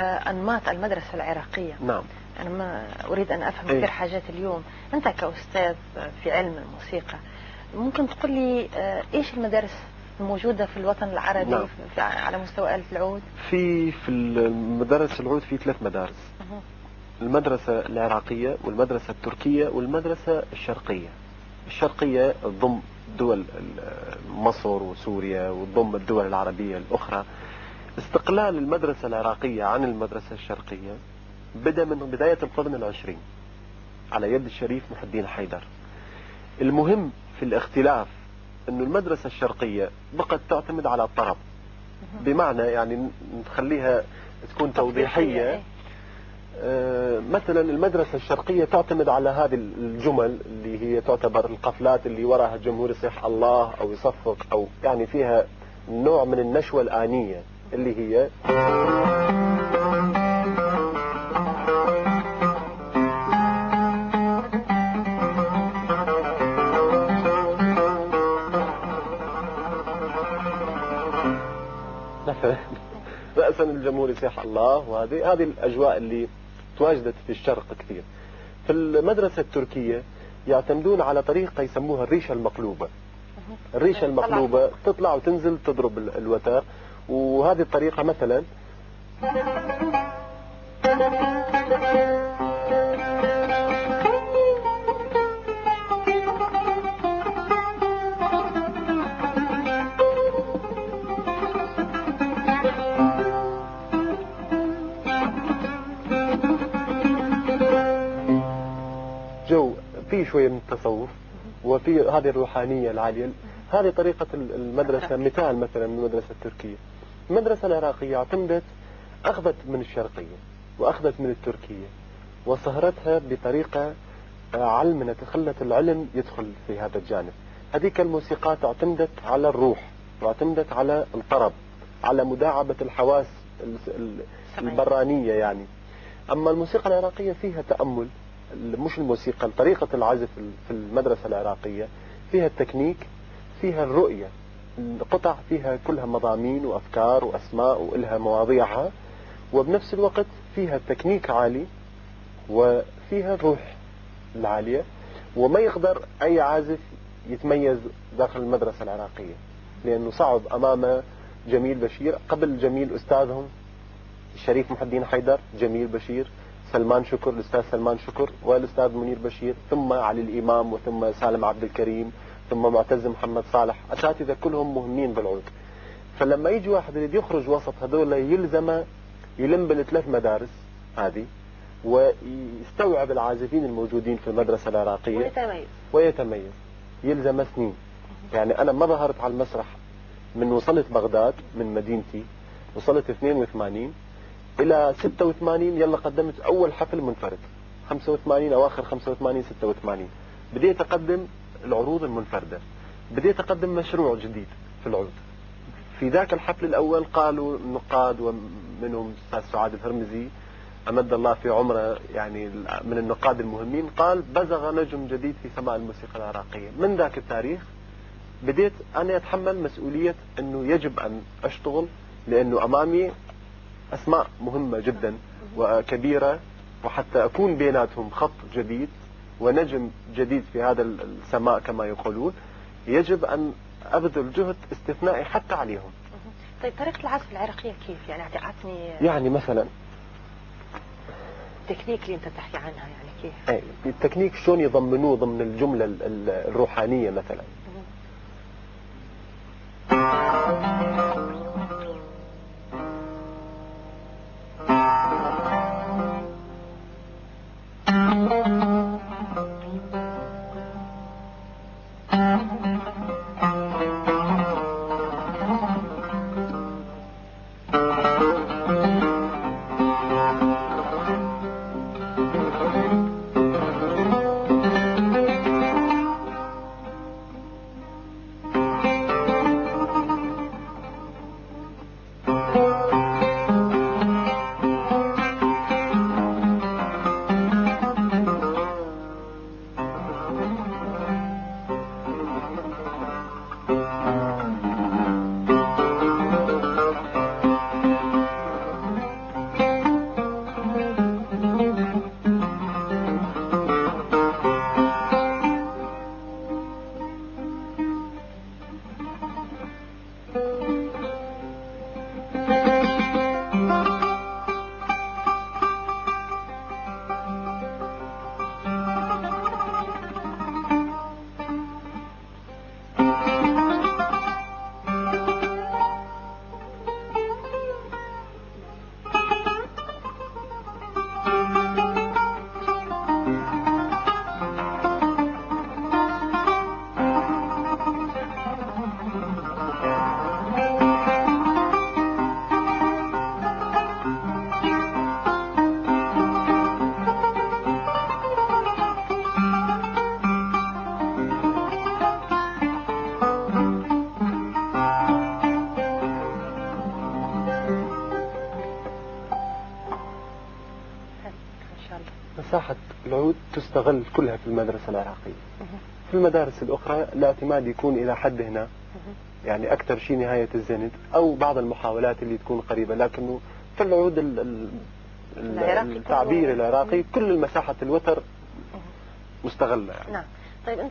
أنماط المدرسة العراقية. نعم. أنا ما أريد أن أفهم إيه. كثير حاجات اليوم. أنت كأستاذ في علم الموسيقى ممكن تقول لي آه، إيش المدارس الموجودة في الوطن العربي نعم. في على مستوى آلة العود؟ في في المدارس العود في ثلاث مدارس. المدرسة العراقية والمدرسة التركية والمدرسة الشرقية. الشرقية تضم دول مصر وسوريا وتضم الدول العربية الأخرى. استقلال المدرسة العراقية عن المدرسة الشرقية بدأ من بداية القرن العشرين على يد الشريف محي الدين حيدر. المهم في الاختلاف أن المدرسة الشرقية بقت تعتمد على الطرب. بمعنى يعني نخليها تكون توضيحية. إيه. آه، مثلا المدرسة الشرقية تعتمد على هذه الجمل اللي هي تعتبر القفلات اللي وراها الجمهور يصيح الله أو يصفق أو يعني فيها نوع من النشوة الآنية. اللي هي مثلا رأسا الجمهور يصيح الله وهذه هذه الأجواء اللي تواجدت في الشرق كثير. في المدرسة التركية يعتمدون على طريقة يسموها الريشة المقلوبة. الريشة المقلوبة تطلع وتنزل تضرب ال- الوتر وهذه الطريقة مثلا. جو في شوية من التصوف وفي هذه الروحانية العالية. هذه طريقة ال- المدرسة مثال مثلا من المدرسة التركية. المدرسة العراقية اعتمدت أخذت من الشرقية وأخذت من التركية وصهرتها بطريقة آه، علمنة خلت العلم يدخل في هذا الجانب. هذيك الموسيقات اعتمدت على الروح واعتمدت على الطرب على مداعبة الحواس. البرانية يعني. أما الموسيقى العراقية فيها تأمل مش الموسيقى طريقة العزف في المدرسة العراقية فيها التكنيك فيها الرؤية. القطع فيها كلها مضامين وأفكار وأسماء وإلها مواضيعها وبنفس الوقت فيها تكنيك عالي وفيها الروح العالية وما يقدر أي عازف يتميز داخل المدرسة العراقية لأنه صعب أمام جميل بشير. قبل جميل أستاذهم الشريف محي الدين حيدر جميل بشير سلمان شكر الأستاذ سلمان شكر والأستاذ منير بشير ثم علي الإمام وثم سالم عبد الكريم. ثم معتز محمد صالح. أساتذة كلهم مهمين بالعود. فلما يجي واحد يريد يخرج وسط هذول يلزم يلم بالثلاث مدارس هذه ويستوعب العازفين الموجودين في المدرسة العراقية. ويتميز. ويتميز. يلزم سنين يعني أنا ما ظهرت على المسرح من وصلت بغداد من مدينتي. وصلت 82 إلى 86 يلا قدمت أول حفل منفرد. 85 أواخر 85 86 بديت أقدم العروض المنفردة. بديت أقدم مشروع جديد في العود. في ذاك الحفل الأول قالوا النقاد ومنهم أستاذ سعاد الهرمزي أمد الله في عمره يعني من النقاد المهمين قال بزغ نجم جديد في سماء الموسيقى العراقية. من ذاك التاريخ بديت أنا أتحمل مسؤولية أنه يجب أن أشتغل لأنه أمامي أسماء مهمة جدا وكبيرة وحتى أكون بيناتهم خط جديد. ونجم جديد في هذا السماء كما يقولون يجب أن أبذل جهد استثنائي حتى عليهم. طيب طريقة العزف العراقية كيف؟ يعني أعطني يعني مثلا. التكنيك اللي أنت تحكي عنها يعني كيف؟ التكنيك شلون يضمنوه ضمن الجملة ال- ال- الروحانية مثلا؟ home. مساحة العود تستغل كلها في المدرسة العراقية. في المدارس الأخرى الاعتماد يكون إلى حد هنا. يعني أكثر شيء نهاية الزند أو بعض المحاولات اللي تكون قريبة لكنه في العود التعبير. العراقي كل مساحة الوتر مستغلة يعني. نعم. طيب